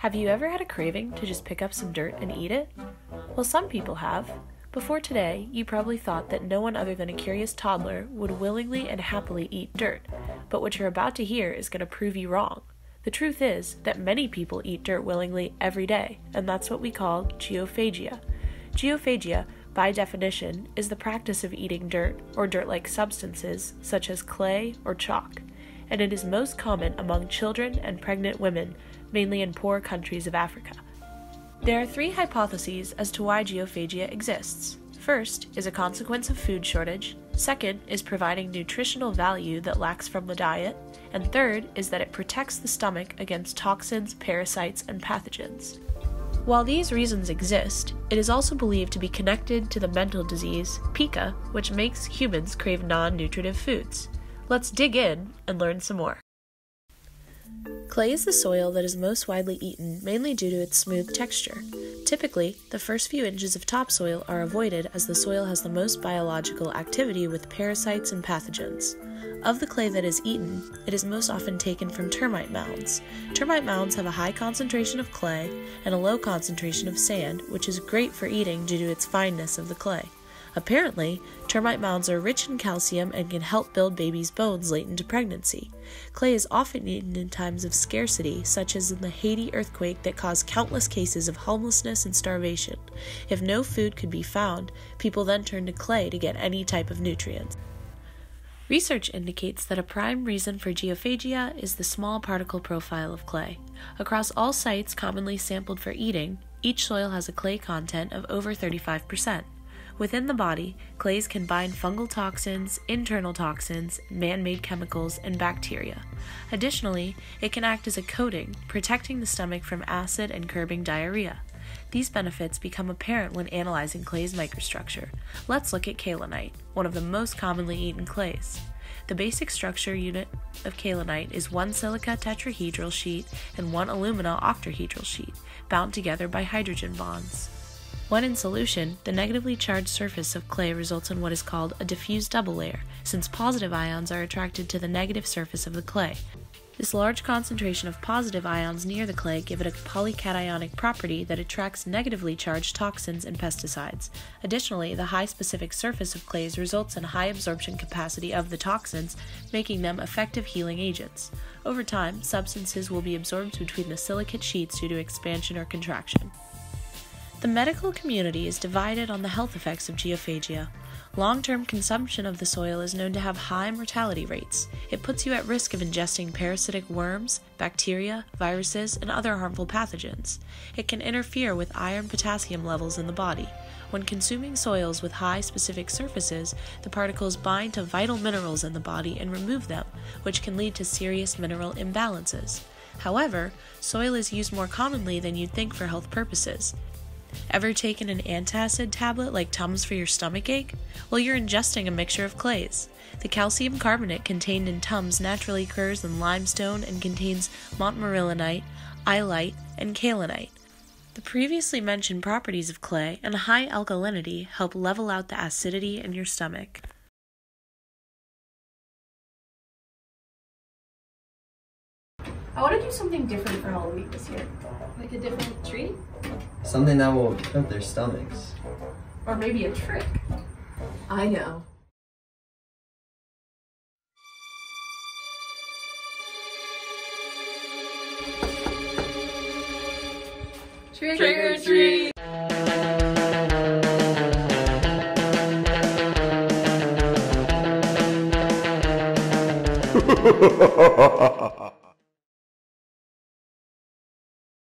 Have you ever had a craving to just pick up some dirt and eat it? Well, some people have. Before today, you probably thought that no one other than a curious toddler would willingly and happily eat dirt, but what you're about to hear is going to prove you wrong. The truth is that many people eat dirt willingly every day, and that's what we call geophagia. Geophagia, by definition, is the practice of eating dirt or dirt like substances such as clay or chalk, and it is most common among children and pregnant women mainly in poor countries of Africa. There are three hypotheses as to why geophagia exists. First is a consequence of food shortage, second is providing nutritional value that lacks from the diet, and third is that it protects the stomach against toxins, parasites, and pathogens. While these reasons exist, it is also believed to be connected to the mental disease, pica, which makes humans crave non nutritive foods. Let's dig in and learn some more. Clay is the soil that is most widely eaten, mainly due to its smooth texture. Typically, the first few inches of topsoil are avoided as the soil has the most biological activity with parasites and pathogens. Of the clay that is eaten, it is most often taken from termite mounds. Termite mounds have a high concentration of clay and a low concentration of sand, which is great for eating due to its fineness of the clay. Apparently, termite mounds are rich in calcium and can help build babies' bones late into pregnancy. Clay is often eaten in times of scarcity, such as in the Haiti earthquake that caused countless cases of homelessness and starvation. If no food could be found, people then turned to clay to get any type of nutrients. Research indicates that a prime reason for geophagia is the small particle profile of clay. Across all sites commonly sampled for eating, each soil has a clay content of over 35%. Within the body, clays can bind fungal toxins, internal toxins, man made chemicals, and bacteria. Additionally, it can act as a coating, protecting the stomach from acid and curbing diarrhea. These benefits become apparent when analyzing clay's microstructure. Let's look at kaolinite, one of the most commonly eaten clays. The basic structure unit of kaolinite is one silica tetrahedral sheet and one alumina octahedral sheet, bound together by hydrogen bonds. When in solution, the negatively charged surface of clay results in what is called a diffuse double layer, since positive ions are attracted to the negative surface of the clay. This large concentration of positive ions near the clay give it a polycationic property that attracts negatively charged toxins and pesticides. Additionally, the high specific surface of clays results in high absorption capacity of the toxins, making them effective healing agents. Over time, substances will be absorbed between the silicate sheets due to expansion or contraction. The medical community is divided on the health effects of geophagia. Long term consumption of the soil is known to have high mortality rates. It puts you at risk of ingesting parasitic worms, bacteria, viruses, and other harmful pathogens. It can interfere with iron potassium levels in the body. When consuming soils with high specific surfaces, the particles bind to vital minerals in the body and remove them, which can lead to serious mineral imbalances. However, soil is used more commonly than you'd think for health purposes. Ever taken an antacid tablet like Tums for your stomach ache? Well, you're ingesting a mixture of clays. The calcium carbonate contained in Tums naturally occurs in limestone and contains montmorillonite, illite, and kaolinite. The previously mentioned properties of clay and high alkalinity help level out the acidity in your stomach. I want to do something different for Halloween this year. Like a different treat? Something that will hurt their stomachs. Or maybe a trick. I know. Trick, trick or treat! Ha ha ha ha ha!